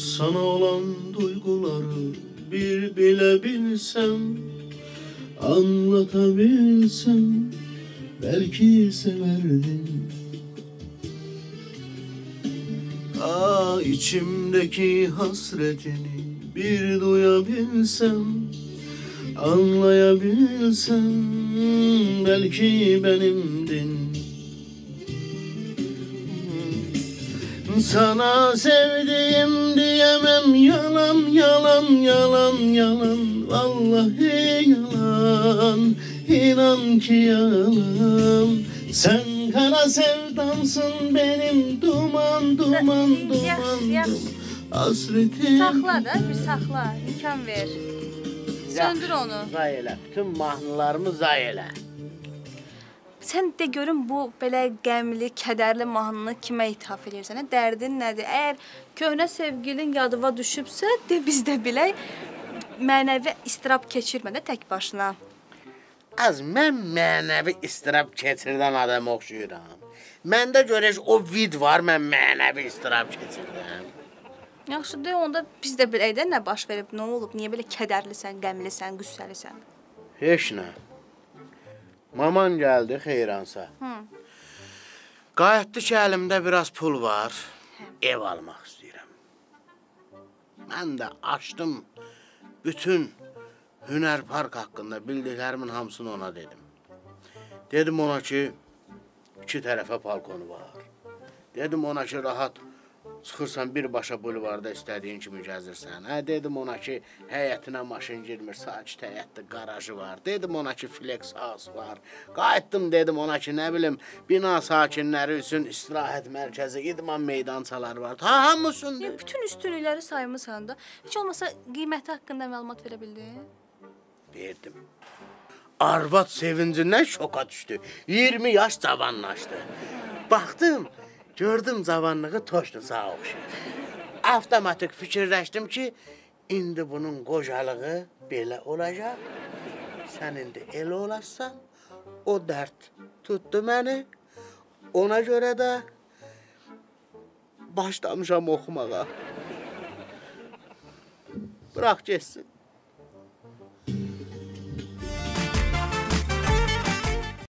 Sana olan duyguları bir bilebilsem Anlatabilsem belki severdin Ah içimdeki hasretini bir duyabilsem Anlayabilsem belki benimdin Sana sevdiğim diyemem yalan yalan yalan yalan Vallahi yalan inan ki yalan Sen kara sevdamsın benim duman duman duman Hasretim Saxla da, bir saxla, imkan ver. Söndür onu. Zay elə. Bütün mahnılarımı zay elə. Sən de görüm bu belə qəmli, kədərli mahnını kimə ithaf edirsən? hə? Dərdin nədir? Əgər köhnə sevgilin yadıva düşübsə, de biz də bilək. Mənəvi istirab keçirmə də tək başına. Az mən mənəvi istirab keçirdən adam oxşuyuram. Məndə görək o vid var, mən mənəvi istirab keçirdim. Yaxşı, de onda biz də bilək də nə baş verib, nə olub, niyə belə kədərlisən, qəmlisən, qüssəlisən? Heç nə. Maman gəldi Xeyransa. Hı. Qayıtdı ki, əlimdə biraz pul var. Ev almaq istəyirəm. Mən də açdım bütün Hünər Park haqqında bildiklərimin hamısını ona dedim. Dedim ona ki, iki tərəfə balkonu var. Dedim ona ki, rahat çıxırsan birbaşa bulvarda istədiyin kimi gəzirsən. Hə, dedim ona ki, həyətinə maşın girmir, sakit həyətdə qarajı var. Dedim ona ki, flex house var. Qayıtdım dedim ona ki, nə bilim, bina sakinləri üçün istirahət mərkəzi, idman meydançaları var. Ha, hamısını. Ya bütün üstünlükləri saymısan da. Heç olmasa qiyməti haqqında məlumat verə bildin? Verdim. Arvad sevincindən şoka düşdü. 20 yaş cavanlaşdı. Baxdım, gördüm cavanlığı toşdu sağa oxşayır. Avtomatik fikirləşdim ki, indi bunun qocalığı belə olacaq. Sən indi elə olasan, o dərd tutdu məni. Ona görə də başlamışam oxumağa. Bırax getsin.